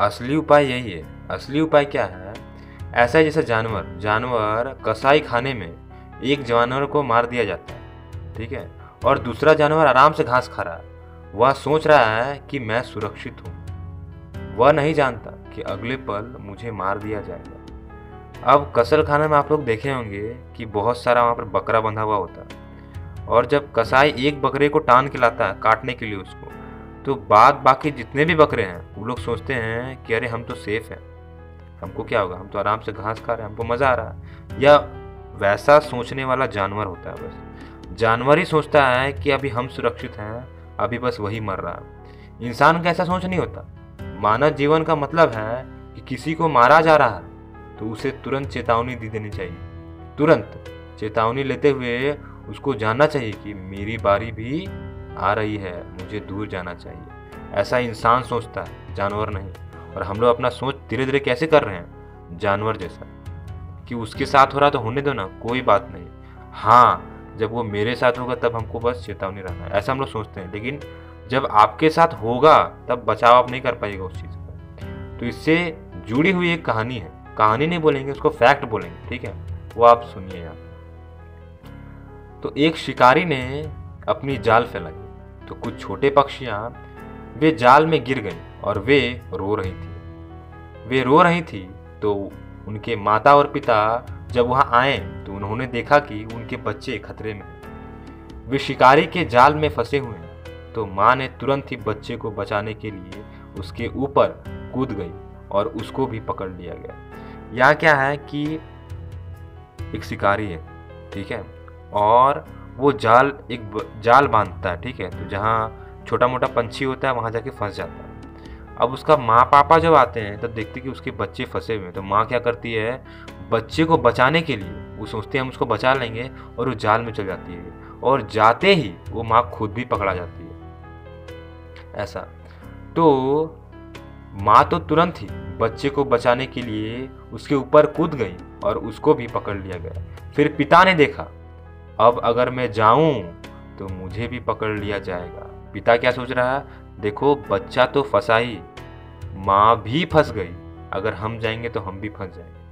असली उपाय यही है। असली उपाय क्या है? ऐसा जैसे जानवर। जानवर कसाई खाने में एक जानवर को मार दिया जाता है, ठीक है? और दूसरा जानवर आराम से घास खा रहा है। वह सोच रहा है कि मैं सुरक्षित हूँ। वह नहीं जानता कि अगले पल मुझे मार दिया जाएगा। अब कसल खाना में आप लोग देखे होंगे कि बहुत सारा वहाँ पर बकरा बंधा हुआ होता है। और जब कसाई एक बकरे को टान के लाता है, काटने के लिए उसको तो बाद बाकी जितने भी बकरे हैं, वो लोग सोचते हैं कि अरे हम तो सेफ़ हैं। हमको क्या होगा? हम तो आराम से घास खा रहे हैं, हमको मज़ा आ रहा है। या वैसा सोचने वाला जानवर होता है बस। जानवर ही सोचता है कि अभी हम सुरक्षित हैं, अभी बस वही मर रहा है। इंसान का ऐसा सोच नहीं होता। मानव जीवन का मतलब है कि किसी को मारा जा रहा है तो उसे तुरंत चेतावनी दी देनी चाहिए। तुरंत चेतावनी लेते हुए उसको जानना चाहिए कि मेरी बारी भी आ रही है, मुझे दूर जाना चाहिए। ऐसा इंसान सोचता है, जानवर नहीं। और हम लोग अपना सोच धीरे धीरे कैसे कर रहे हैं? जानवर जैसा। कि उसके साथ हो रहा तो होने दो ना, कोई बात नहीं। हाँ जब वो मेरे साथ होगा, तब हमको बस चेतावनी रहना है। ऐसा हम लोग सोचते हैं। लेकिन जब आपके साथ होगा, तब बचाव आप नहीं कर पाएगा उस चीज़ का तो इससे जुड़ी हुई एक कहानी है। कहानी नहीं बोलेंगे, उसको फैक्ट बोलेंगे, ठीक है? वो आप सुनिए यहाँ। तो एक शिकारी ने अपनी जाल फैलाई। तो कुछ छोटे पक्षियाँ वे जाल में गिर गईं और वे रो रही थी। वे रो रही थी तो उनके माता और पिता जब वहाँ आए तो उन्होंने देखा कि उनके बच्चे खतरे में वे शिकारी के जाल में फंसे हुए तो माँ ने तुरंत ही बच्चे को बचाने के लिए उसके ऊपर कूद गई और उसको भी पकड़ लिया गया। यहाँ क्या है कि एक शिकारी है, ठीक है? और वो जाल एक जाल बांधता है, ठीक है? तो जहाँ छोटा मोटा पंछी होता है, वहाँ जाके फंस जाता है। अब उसका माँ पापा जब आते हैं, तब देखते कि उसके बच्चे फंसे हुए हैं। तो माँ क्या करती है, बच्चे को बचाने के लिए, वो सोचते हैं हम उसको बचा लेंगे और वो जाल में चल जाती है। और जाते ही वो माँ खुद भी पकड़ा जाती है। ऐसा। तो माँ तो तुरंत ही बच्चे को बचाने के लिए उसके ऊपर कूद गई और उसको भी पकड़ लिया गया। फिर पिता ने देखा अब अगर मैं जाऊँ तो मुझे भी पकड़ लिया जाएगा। पिता क्या सोच रहा? है देखो, बच्चा तो फंसा ही माँ भी फंस गई। अगर हम जाएँगे तो हम भी फंस जाएँगे।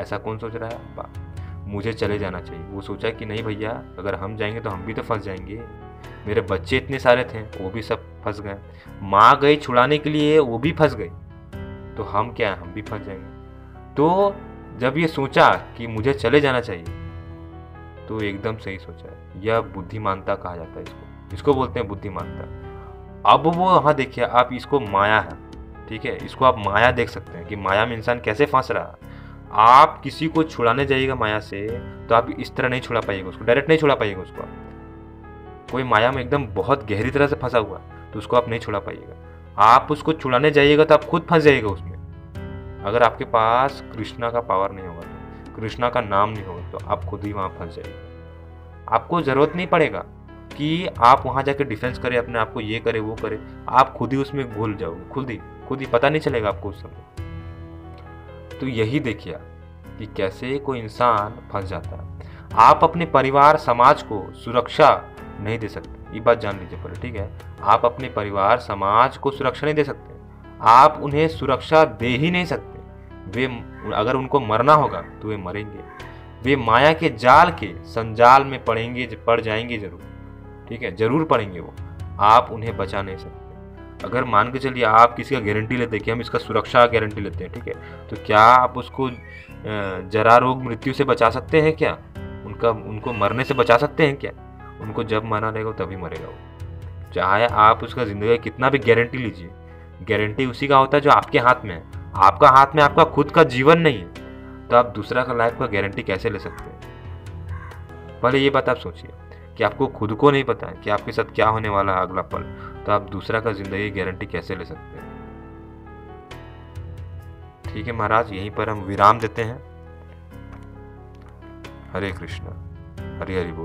ऐसा कौन सोच रहा? है मुझे चले जाना चाहिए। वो सोचा कि नहीं भैया, अगर हम जाएँगे तो हम भी तो फंस जाएँगे। मेरे बच्चे इतने सारे थे, वो भी सब फंस गए। माँ गई छुड़ाने के लिए, वो भी फंस गई। तो हम क्या हम भी फंस जाएँगे। तो जब ये सोचा कि मुझे चले जाना चाहिए तो एकदम सही सोचा है। यह बुद्धिमानता कहा जाता है इसको। इसको बोलते हैं बुद्धिमानता। अब वो वहाँ देखिए, आप इसको माया है, ठीक है? इसको आप माया देख सकते हैं कि माया में इंसान कैसे फंस रहा है। आप किसी को छुड़ाने जाइएगा माया से तो आप इस तरह नहीं छुड़ा पाइएगा उसको, डायरेक्ट नहीं छुड़ा पाइएगा उसको कोई माया में एकदम बहुत गहरी तरह से फंसा हुआ तो उसको आप नहीं छुड़ा पाइएगा। आप उसको छुड़ाने जाइएगा तो आप खुद फंस जाइएगा उसमें। अगर आपके पास कृष्णा का पावर नहीं होगा कृष्णा का नाम नहीं होगा तो आप खुद ही वहाँ फंस जाइएगा आपको ज़रूरत नहीं पड़ेगा कि आप वहाँ जाके डिफेंस करें, अपने आप को ये करे, वो करे। आप खुद ही उसमें भूल जाओगे, खुद ही खुद ही, पता नहीं चलेगा आपको उस समय। तो यही देखिए कि कैसे कोई इंसान फंस जाता है। आप अपने परिवार, समाज को सुरक्षा नहीं दे सकते। ये बात जान लीजिए पहले, ठीक है? आप अपने परिवार, समाज को सुरक्षा नहीं दे सकते। आप उन्हें सुरक्षा दे ही नहीं सकते। वे अगर उनको मरना होगा तो वे मरेंगे। वे माया के जाल के संजाल में पड़ेंगे पड़ जाएँगे ज़रूर। ठीक है? ज़रूर पड़ेंगे वो। आप उन्हें बचा नहीं सकते। अगर मान के चलिए आप किसी का गारंटी लेते हैं कि हम इसका सुरक्षा गारंटी लेते हैं, ठीक है? तो क्या आप उसको जरा रोग मृत्यु से बचा सकते हैं क्या? उनका, उनको मरने से बचा सकते हैं क्या? उनको जब मरना रहेगा तभी मरेगा वो। चाहे आप उसका ज़िंदगी कितना भी गारंटी लीजिए। गारंटी उसी का होता है जो आपके हाथ में है। आपका हाथ में आपका खुद का जीवन नहीं है तो आप दूसरा का लाइफ का गारंटी कैसे ले सकते हैं? पहले ये बात आप सोचिए कि आपको खुद को नहीं पता है कि आपके साथ क्या होने वाला है अगला पल तो आप दूसरा का ज़िंदगी गारंटी कैसे ले सकते हैं? ठीक है महाराज, यहीं पर हम विराम देते हैं। हरे कृष्णा, हरे हरि बोल।